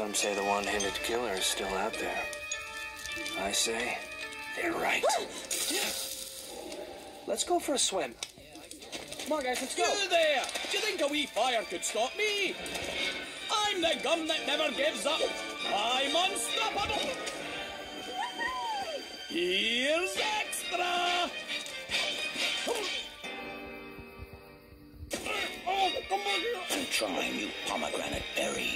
Some say the one-handed killer is still out there. I say they're right. Let's go for a swim. Come on, guys, let's go. You there! Do you think a wee fire could stop me? I'm the gum that never gives up. I'm unstoppable. Here's extra. Oh, I'm trying, you pomegranate berry.